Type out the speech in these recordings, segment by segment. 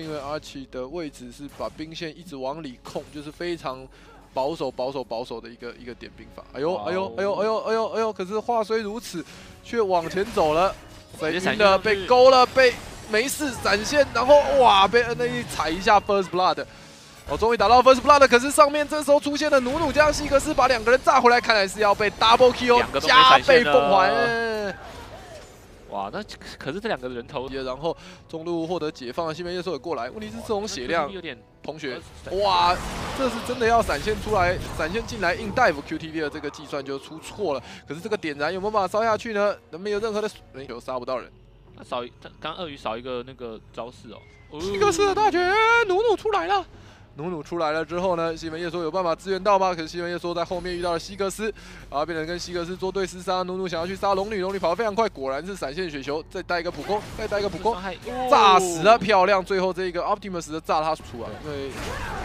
因为阿奇的位置是把兵线一直往里控，就是非常保守、保守、保守的一个一个点兵法。哎呦，哎呦，哎呦，哎呦，哎呦，哎呦！可是话虽如此，却往前走了，飞晕的被勾了，被没事闪现，然后哇，被 N A 踩一下 First Blood。哦，终于打到 First Blood，可是上面这时候出现了努努加西格斯，把两个人炸回来，看来是要被 Double Kill，加倍奉还。哇，那可是这两个人头，然后中路获得解放，西门叶说也过来。问题是这种血量，有点同学，哇，这是真的要闪现出来，闪现进来硬 dive QTV 的这个计算就出错了。可是这个点燃有没有办法烧下去呢？没有任何的人有杀不到人。他少，他刚鳄鱼少一个那个招式哦。一个是大绝，努努出来了。努努出来了之后呢，西门叶说有办法支援到吗？可是西门叶说在后面遇到了西格斯，然后变成跟西格斯作对厮杀。努努想要去杀龙女，龙女跑得非常快，果然是闪现雪球，再带一个普攻，再带一个普攻，炸死了，漂亮！最后这个 Optimus 的炸他出来，对，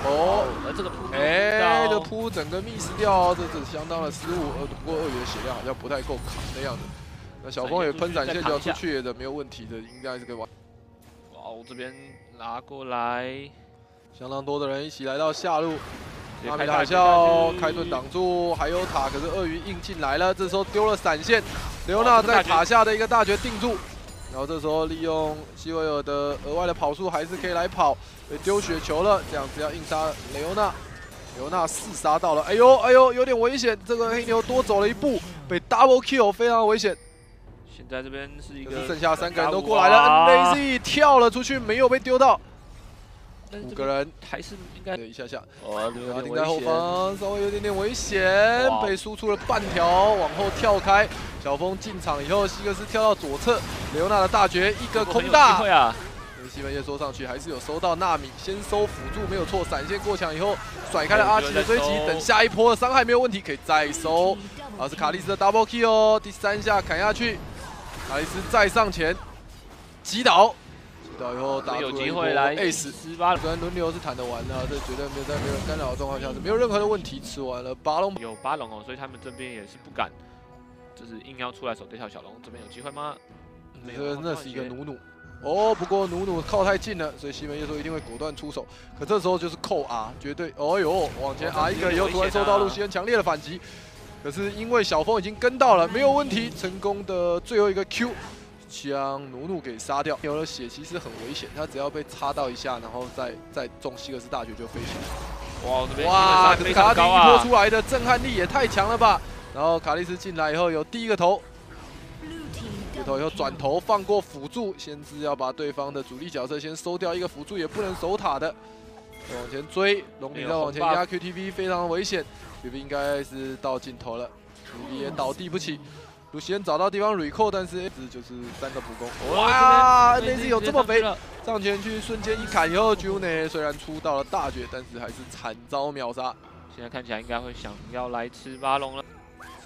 哦，这个哎，这扑整个 miss 掉，这是相当的失误。呃，不过鳄鱼的血量好像不太够扛的样子。那小峰也喷闪现就要出去的，没有问题的，应该是可以玩。哇，我这边拿过来。相当多的人一起来到下路，阿米塔笑开盾挡住，还有塔，可是鳄鱼硬进来了，这时候丢了闪现，刘娜在塔下的一个大绝定住，然后这时候利用希维尔的额外的跑速还是可以来跑，被丢雪球了，这样子要硬杀雷欧娜，刘娜四杀到了，哎呦哎呦有点危险，这个黑牛多走了一步，被 double kill 非常危险，现在这边是一个剩下三个人都过来了，NAZ 跳了出去没有被丢到。五个人还是应该一下下，哦，阿丁在后方稍微有点点危险，被输出了半条，往后跳开。小峰进场以后，希格斯跳到左侧，雷欧娜的大绝一个空大。会啊！西门叶收上去，还是有收到纳米，先收辅助没有错，闪现过墙以后甩开了阿奇的追击，等下一波的伤害没有问题，可以再收。啊，是卡利斯的 double kill 哦，第三下砍下去，卡利斯再上前击倒。到以后打出一波 ace，十八个人轮流是弹得完的，这绝对没有在没有干扰的状况下是没有任何的问题。吃完了八龙有八龙哦，所以他们这边也是不敢，就是硬要出来守这条小龙。这边有机会吗？没有，那是一个努努哦。不过努努靠太近了，所以西门叶说一定会果断出手。可这时候就是扣 R，绝对哦呦，往前 R 一个以后，突然受到路西恩强烈的反击。可是因为小风已经跟到了，没有问题，成功的最后一个 Q。将努努给杀掉，有了血其实很危险，他只要被插到一下，然后再再中希格斯大绝就飞起来。哇，哇，卡迪一波出来的震撼力也太强了吧！然后卡利斯进来以后有第一个头，第一个头以后转头放过辅助，先知要把对方的主力角色先收掉，一个辅助也不能守塔的，往前追，龙女在往前压 QTV 非常危险，QTV 应该是到尽头了，QTV 也倒地不起。鲁西恩找到地方 recall，但是一直就是三个普攻。哇，那只有这么肥，上前去瞬间一砍以后，June 虽然出到了大绝，但是还是惨遭秒杀。现在看起来应该会想要来吃巴龙了。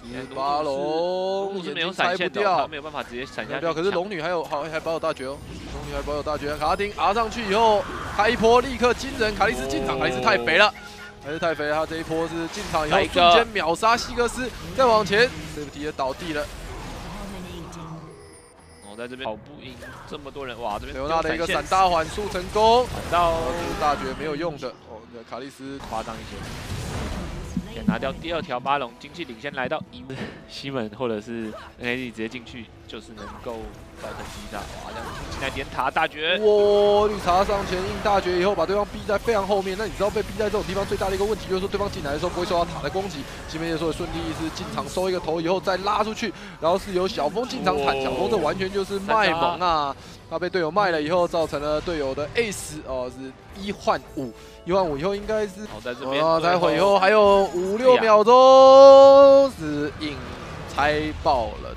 吃巴龙，没有闪现掉，没有办法直接闪掉。可是龙女还有好还保有大绝哦，龙女还保有大绝。卡丁 R 上去以后，开一波立刻惊人，卡莉斯进场，卡莉斯太肥了。还是太肥，他这一波是进场以后瞬间秒杀西格斯，再往前 f e t 也倒地了。哦在这边跑不赢这么多人，哇，这边刘娜的一个闪大缓速成功，到大绝没有用的，哦，卡莉斯夸张一些，拿掉第二条巴龙，经济领先来到一西门或者是 NAD 直接进去就是能够。造成击杀，哇！这样进来点塔大绝，哇！绿茶上前应大绝以后，把对方逼在非常后面。那你知道被逼在这种地方最大的一个问题，就是说对方进来的时候不会受到塔的攻击。西门也说顺利是进场收一个头以后再拉出去，然后是由小峰进场砍。小峰这完全就是卖萌啊！他被队友卖了以后，造成了队友的 ace 哦，是一换五，一换五以后应该是好在这边。啊，待会以后还有五六秒钟，是硬拆爆了。